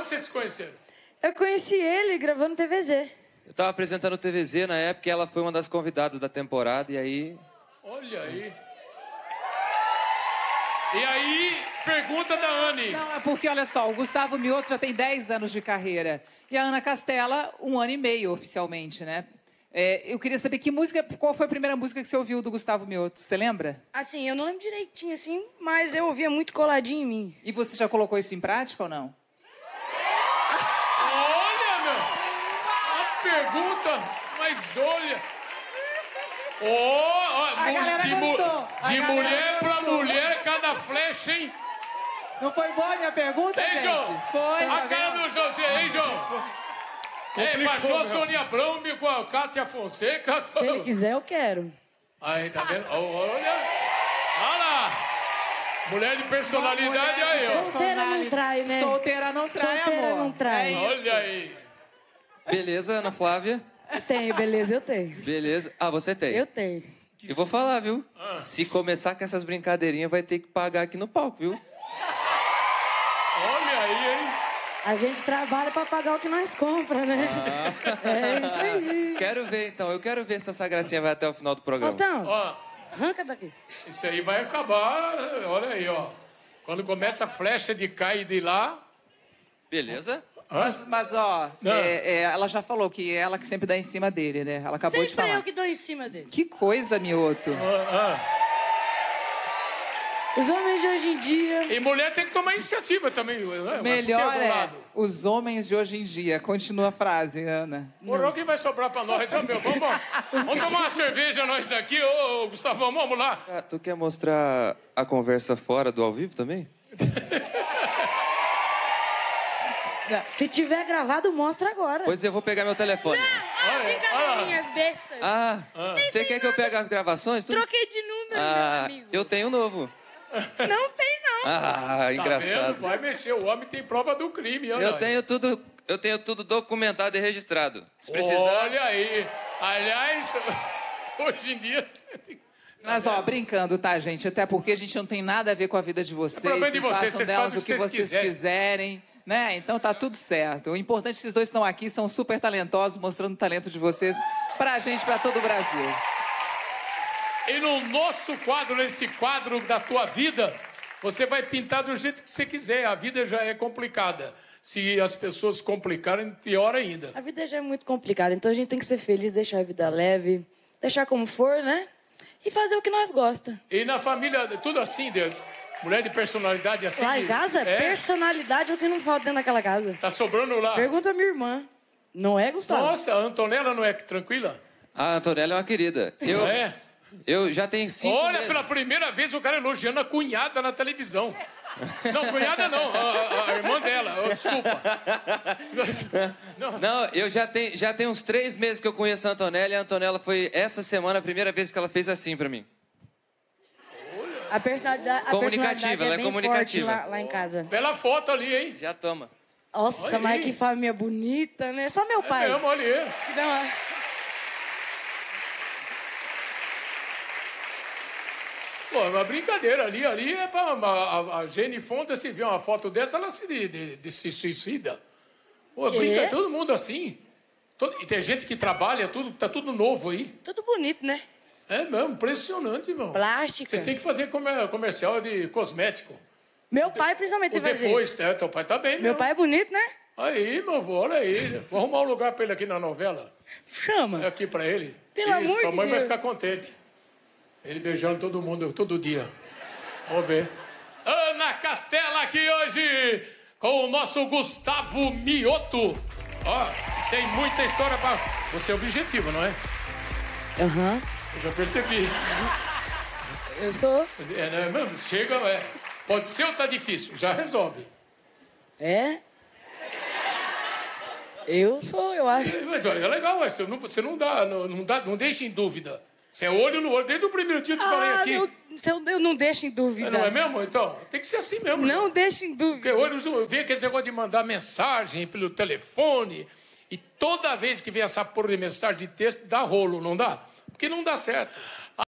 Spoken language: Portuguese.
Onde vocês se conheceram? Eu conheci ele gravando TVZ. Eu tava apresentando o TVZ na época e ela foi uma das convidadas da temporada, e aí. Olha aí. E aí, pergunta da Anne. Não, é porque, olha só, o Gustavo Mioto já tem 10 anos de carreira. E a Ana Castela, um ano e meio, oficialmente, né? É, eu queria saber que música, qual foi a primeira música que você ouviu do Gustavo Mioto? Você lembra? Assim, eu não lembro direitinho, assim, mas eu ouvia muito coladinho em mim. E você já colocou isso em prática ou não? Pergunta, mas olha. Mu- galera de, gostou. De galera mulher pra gostou. mulher, cada flecha, hein? Não foi boa a minha pergunta, Ei, gente? João. Foi, A tá cara vendo? do João, hein, João? Ei, baixou a Sônia Abrão com a Cátia Fonseca. Se ele quiser, eu quero. Aí, tá vendo? Olha. Olha lá. Mulher de personalidade aí, ó. Solteira não trai, né? Solteira não trai, Solteira amor. não trai. É. Olha aí. Beleza, Ana Flávia? Eu tenho, beleza, eu tenho. Beleza. Ah, você tem. Eu tenho. Eu vou falar, viu? Ah. Se começar com essas brincadeirinhas, vai ter que pagar aqui no palco, viu? Olha aí, hein? A gente trabalha pra pagar o que nós compra, né? É isso aí. Quero ver, então. Eu quero ver se essa gracinha vai até o final do programa. Faustão, Ó, arranca daqui. isso aí vai acabar. Olha aí, ó. Quando começa a flecha de cá e de lá. Beleza? Mas, mas, ó, é, é, ela já falou que é ela que sempre dá em cima dele, né? Ela acabou de Sempre falar. eu que dou em cima dele. Que coisa, Mioto. Ah, Os homens de hoje em dia... ah. E mulher tem que tomar iniciativa também. Né? Melhor é os homens de hoje em dia. Continua a frase, Ana. Porra, quem vai sobrar pra nós? Meu, vamos, vamos tomar uma cerveja nós aqui. Ô, ô, Gustavão, vamos lá. Ah, tu quer mostrar a conversa fora do ao vivo também? Se tiver gravado, mostra agora. Pois eu vou pegar meu telefone. Ah, brincadeirinhas bestas. Ah, você quer que eu pegue as gravações? Tu- Troquei de número, meu Ah, amigo. eu tenho um novo. Não tem, não. Ah, Tá engraçado. vendo? Vai mexer. O homem tem prova do crime. Olha Eu aí. tenho tudo, eu tenho tudo documentado e registrado. Se precisar. Olha aí. Aliás, hoje em dia... Mas, ó, brincando, tá, gente? Até porque a gente não tem nada a ver com a vida de vocês. É problema de vocês, façam vocês delas fazem o que vocês quiserem. quiserem. Né? Então tá tudo certo. O importante é que esses dois estão aqui, são super talentosos, mostrando o talento de vocês pra gente, pra todo o Brasil. E no nosso quadro, nesse quadro da tua vida, você vai pintar do jeito que você quiser. A vida já é complicada. Se as pessoas complicarem, pior ainda. A vida já é muito complicada, então a gente tem que ser feliz, deixar a vida leve, deixar como for, né? E fazer o que nós gosta. E na família, tudo assim, de, mulher de personalidade assim. Lá em casa, é, personalidade é o que não falta dentro daquela casa. Tá sobrando lá. Pergunta a minha irmã. Não é, Gustavo? Nossa, a Antonella não é tranquila? A Antonella é uma querida. Eu, É. eu já tenho cinco Olha, meses. pela primeira vez o cara elogiando a cunhada na televisão. Não, cunhada não, a, a- a irmã dela. Oh, desculpa. Não, eu já tenho, já tenho uns três meses que eu conheço a Antonella e a Antonella foi essa semana a primeira vez que ela fez assim pra mim. A personalidade, a Comunicativa, personalidade ela é é bem comunicativa. forte lá, lá em casa. Bela foto ali, hein? Já toma. Nossa, Olha mas aí. que família bonita, né? Só meu pai. É mesmo, olha aí. Que dá uma- Pô, é uma brincadeira ali, ali é pra. A, a, Jenny Fonda, se vê uma foto dessa, ela se, de, de- de- se suicida. Pô, Quê? brinca, todo mundo assim. Todo- e tem gente que trabalha, tudo, tá tudo novo aí. Tudo bonito, né? É mesmo, impressionante, irmão. Plástica. Vocês têm que fazer comer- comercial de cosmético. Meu pai, principalmente, O fazer. depois, né? Teu pai tá bem, Meu mesmo. pai é bonito, né? Aí, meu, olha aí. Vou arrumar um lugar pra ele aqui na novela. Chama. Aqui pra ele. Pelo amor Sua de mãe vai ficar contente. Ele beijando todo mundo, todo dia. Vamos ver. Ana Castela aqui hoje com o nosso Gustavo Mioto. Ó, tem muita história pra... Você é objetivo, não é? Aham. Eu já percebi. Eu sou. É, né, mesmo? Chega, é. Pode ser ou tá difícil? Já resolve. É? Eu sou, eu acho. Mas, olha, é legal, você não, você não dá, não, não dá, não deixa em dúvida. Você é olho no olho. Desde o primeiro dia eu te falei Ah, aqui. eu, se eu, não deixo em dúvida. Não é mesmo? Então, tem que ser assim mesmo. Não deixo em dúvida. Porque hoje eu vi aquele negócio de mandar mensagem pelo telefone. E toda vez que vem essa porra de mensagem de texto, dá rolo, não dá? Porque não dá certo.